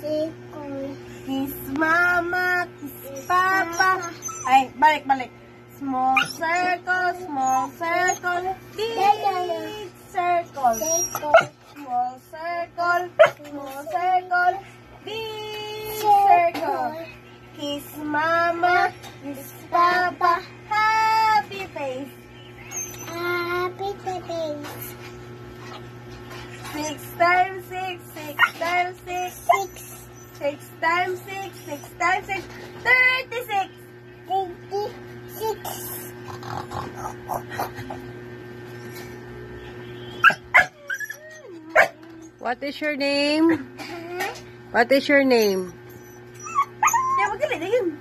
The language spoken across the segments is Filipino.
Kiss mama, kiss papa. Ay, balik, balik. Small circle, small circle, big. Circle. Small circle, small circle, big circle. Kiss mama, kiss papa, happy face. Happy face. Six times six, six times six, Six. Six times six, six times six, thirty-six. Fifty-six. What is your name? What is your name?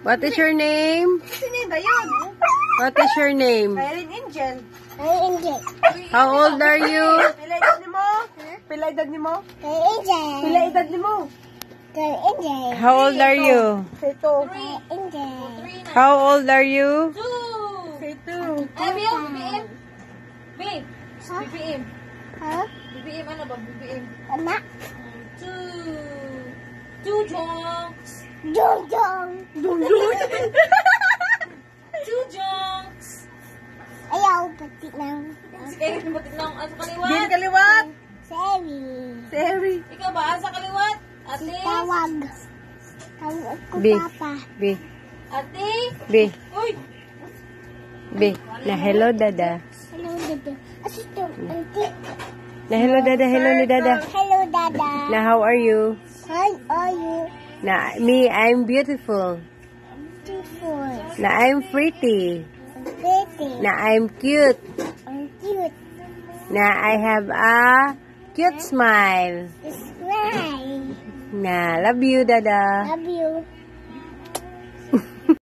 What is your name? What is your name? Angel. Angel. How old are you? Pila edad ni mo? Pila edad ni mo? Angel. Pila edad ni mo? How old are you? Two. How old are you? Say two. Ay, BM, BM. Babe? BBM. Ha? BBM, ano ba? BBM. Anak. Two. Two jonks. Jojong. Two jonks. Ayaw, pati ng Sige, batik na ang sa Din kaliwat. kaliwat. Sari. Seri. Ikaw ba? Sa kaliwat? Ate? Tawag. Tawag ko B. papa. B. Ate? B. Uy! B. Na hello, dada. Hello, Dada. Asito, auntie. Na hello, dada. Hello, ni dada. Hello, Dada. Na how are you? How are you? Na me, I'm beautiful. Beautiful. Na I'm pretty. Pretty. Na I'm cute. I'm cute. Na I have a cute smile. Smile. Na love you, dada. Love you.